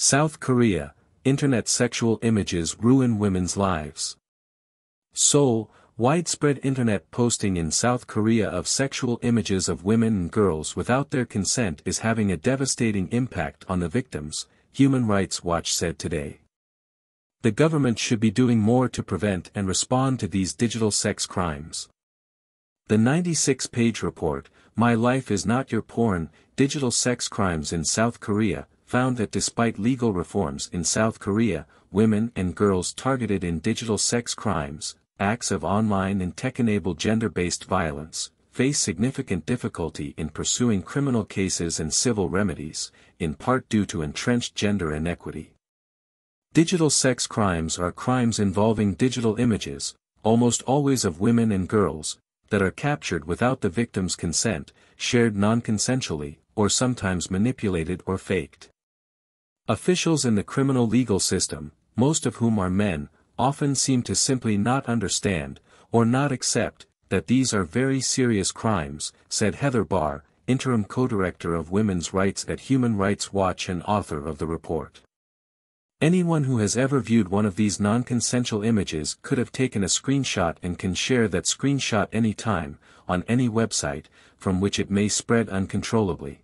South Korea, Internet sexual images ruin women's lives. Seoul, widespread internet posting in South Korea of sexual images of women and girls without their consent is having a devastating impact on the victims, Human Rights Watch said today. The government should be doing more to prevent and respond to these digital sex crimes. The 96-page report, My Life is Not Your Porn, Digital Sex Crimes in South Korea, found that despite legal reforms in South Korea, women and girls targeted in digital sex crimes, acts of online and tech-enabled gender-based violence, face significant difficulty in pursuing criminal cases and civil remedies, in part due to entrenched gender inequity. Digital sex crimes are crimes involving digital images, almost always of women and girls, that are captured without the victim's consent, shared non-consensually, or sometimes manipulated or faked. Officials in the criminal legal system, most of whom are men, often seem to simply not understand, or not accept, that these are very serious crimes, said Heather Barr, interim co-director of women's rights at Human Rights Watch and author of the report. Anyone who has ever viewed one of these non-consensual images could have taken a screenshot and can share that screenshot anytime, on any website, from which it may spread uncontrollably.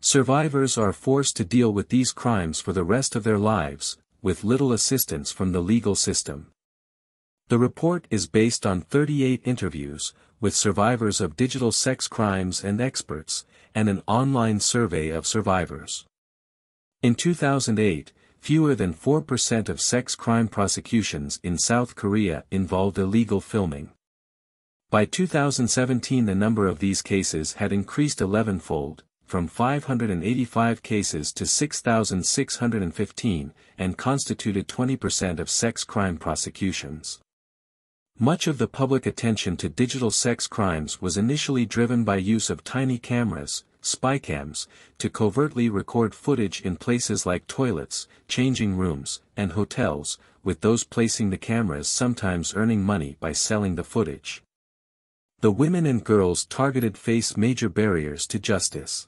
Survivors are forced to deal with these crimes for the rest of their lives, with little assistance from the legal system. The report is based on 38 interviews, with survivors of digital sex crimes and experts, and an online survey of survivors. In 2008, fewer than 4% of sex crime prosecutions in South Korea involved illegal filming. By 2017 the number of these cases had increased 11-fold, from 585 cases to 6,615, and constituted 20% of sex crime prosecutions. Much of the public attention to digital sex crimes was initially driven by use of tiny cameras, spycams, to covertly record footage in places like toilets, changing rooms, and hotels, with those placing the cameras sometimes earning money by selling the footage. The women and girls targeted face major barriers to justice.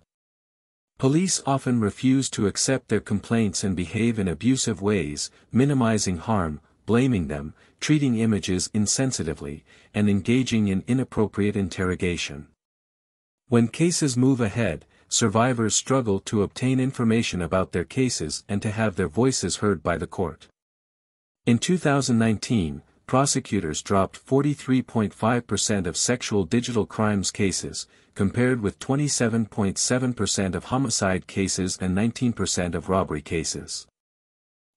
Police often refuse to accept their complaints and behave in abusive ways, minimizing harm, blaming them, treating images insensitively, and engaging in inappropriate interrogation. When cases move ahead, survivors struggle to obtain information about their cases and to have their voices heard by the court. In 2019, prosecutors dropped 43.5% of sexual digital crimes cases, compared with 27.7% of homicide cases and 19% of robbery cases.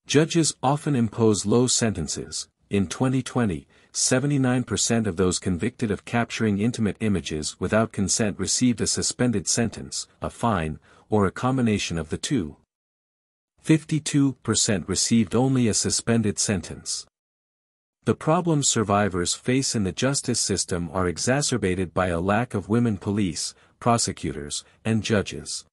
Judges often impose low sentences. In 2020, 79% of those convicted of capturing intimate images without consent received a suspended sentence, a fine, or a combination of the two. 52% received only a suspended sentence. The problems survivors face in the justice system are exacerbated by a lack of women police, prosecutors, and judges.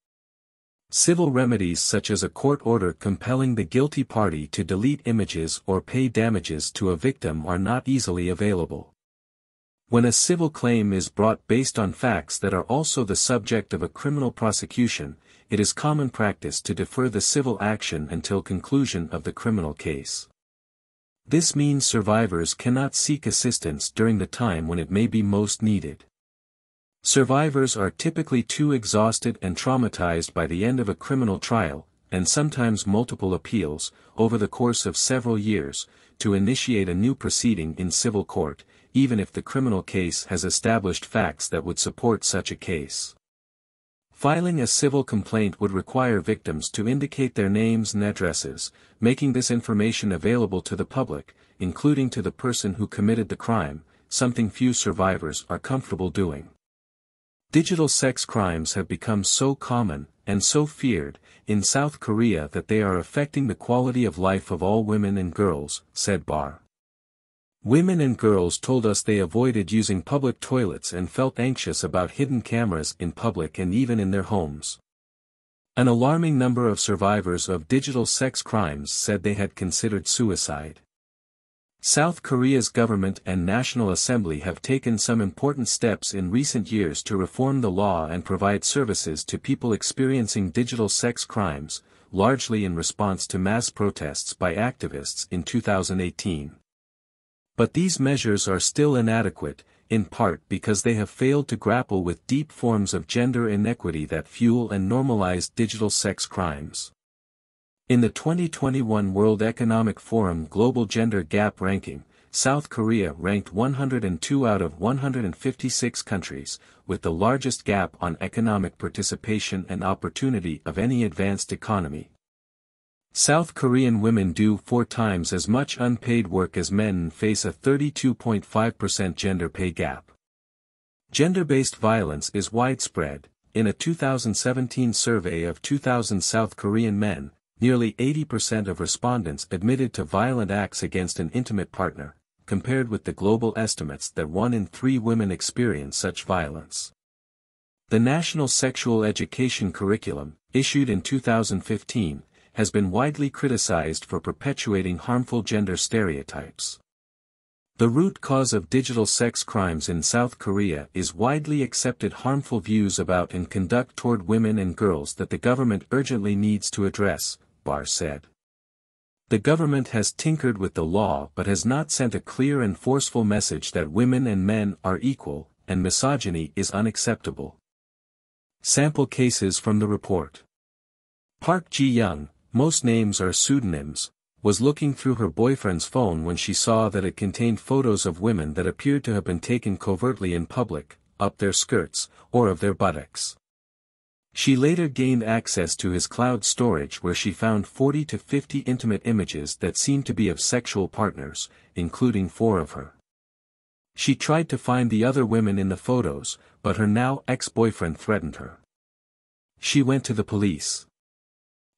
Civil remedies such as a court order compelling the guilty party to delete images or pay damages to a victim are not easily available. When a civil claim is brought based on facts that are also the subject of a criminal prosecution, it is common practice to defer the civil action until conclusion of the criminal case. This means survivors cannot seek assistance during the time when it may be most needed. Survivors are typically too exhausted and traumatized by the end of a criminal trial, and sometimes multiple appeals, over the course of several years, to initiate a new proceeding in civil court, even if the criminal case has established facts that would support such a case. Filing a civil complaint would require victims to indicate their names and addresses, making this information available to the public, including to the person who committed the crime, something few survivors are comfortable doing. Digital sex crimes have become so common, and so feared, in South Korea that they are affecting the quality of life of all women and girls, said Barr. Women and girls told us they avoided using public toilets and felt anxious about hidden cameras in public and even in their homes. An alarming number of survivors of digital sex crimes said they had considered suicide. South Korea's government and National Assembly have taken some important steps in recent years to reform the law and provide services to people experiencing digital sex crimes, largely in response to mass protests by activists in 2018. But these measures are still inadequate, in part because they have failed to grapple with deep forms of gender inequity that fuel and normalize digital sex crimes. In the 2021 World Economic Forum Global Gender Gap Ranking, South Korea ranked 102 out of 156 countries, with the largest gap on economic participation and opportunity of any advanced economy. South Korean women do four times as much unpaid work as men and face a 32.5% gender pay gap. Gender-based violence is widespread. In a 2017 survey of 2,000 South Korean men, nearly 80% of respondents admitted to violent acts against an intimate partner, compared with the global estimates that one in three women experience such violence. The National Sexual Education Curriculum, issued in 2015, has been widely criticized for perpetuating harmful gender stereotypes. The root cause of digital sex crimes in South Korea is widely accepted harmful views about and conduct toward women and girls that the government urgently needs to address, Barr said. The government has tinkered with the law but has not sent a clear and forceful message that women and men are equal, and misogyny is unacceptable. Sample cases from the report. Park Ji-young, most names are pseudonyms, was looking through her boyfriend's phone when she saw that it contained photos of women that appeared to have been taken covertly in public, up their skirts, or of their buttocks. She later gained access to his cloud storage where she found 40 to 50 intimate images that seemed to be of sexual partners, including four of her. She tried to find the other women in the photos, but her now ex-boyfriend threatened her. She went to the police.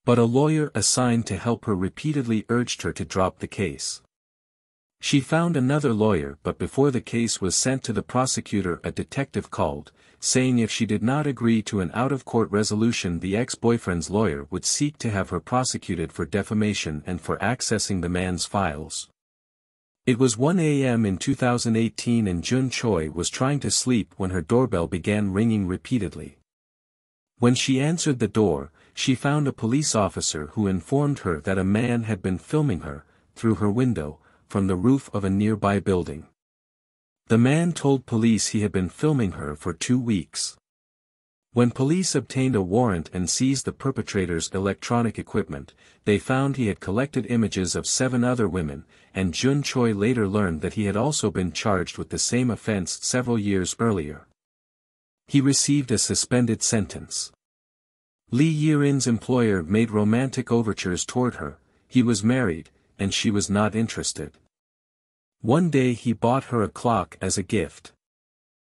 But a lawyer assigned to help her repeatedly urged her to drop the case. She found another lawyer but before the case was sent to the prosecutor a detective called, saying if she did not agree to an out-of-court resolution the ex-boyfriend's lawyer would seek to have her prosecuted for defamation and for accessing the man's files. It was 1 a.m. in 2018 and Jun Choi was trying to sleep when her doorbell began ringing repeatedly. When she answered the door, she found a police officer who informed her that a man had been filming her, through her window, from the roof of a nearby building. The man told police he had been filming her for two weeks. When police obtained a warrant and seized the perpetrator's electronic equipment, they found he had collected images of seven other women, and Jun Choi later learned that he had also been charged with the same offense several years earlier. He received a suspended sentence. Lee Yirin's employer made romantic overtures toward her, he was married, and she was not interested. One day he bought her a clock as a gift.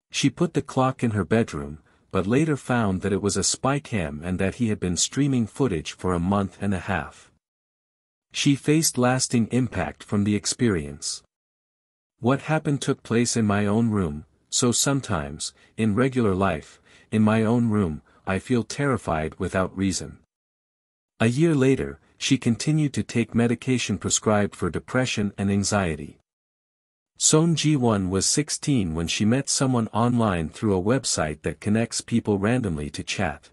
She put the clock in her bedroom, but later found that it was a spy cam and that he had been streaming footage for a month and a half. She faced lasting impact from the experience. What happened took place in my own room, so sometimes, in regular life, in my own room, I feel terrified without reason. A year later, she continued to take medication prescribed for depression and anxiety. Son Ji-won was 16 when she met someone online through a website that connects people randomly to chat.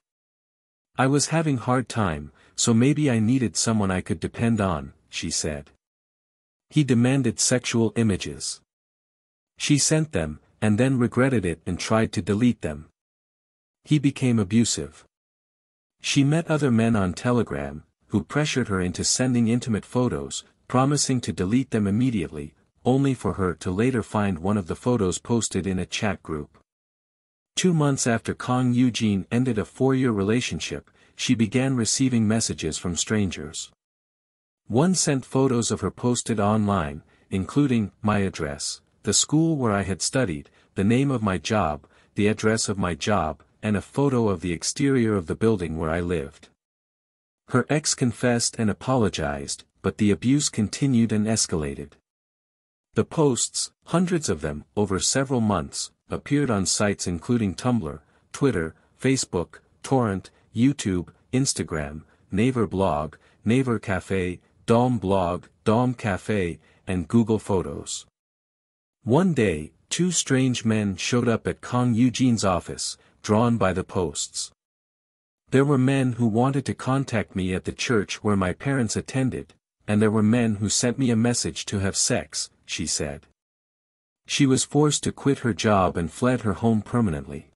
I was having hard time, so maybe I needed someone I could depend on, she said. He demanded sexual images. She sent them, and then regretted it and tried to delete them. He became abusive. She met other men on Telegram, who pressured her into sending intimate photos, promising to delete them immediately, only for her to later find one of the photos posted in a chat group. Two months after Kang Eugene ended a four-year relationship, she began receiving messages from strangers. One sent photos of her posted online, including my address, the school where I had studied, the name of my job, the address of my job, and a photo of the exterior of the building where I lived. Her ex confessed and apologized, but the abuse continued and escalated. The posts, hundreds of them, over several months, appeared on sites including Tumblr, Twitter, Facebook, Torrent, YouTube, Instagram, Naver Blog, Naver Cafe, Daum Blog, Daum Cafe, and Google Photos. One day, two strange men showed up at Kang Eugene's office, drawn by the posts. There were men who wanted to contact me at the church where my parents attended, and there were men who sent me a message to have sex, she said. She was forced to quit her job and fled her home permanently.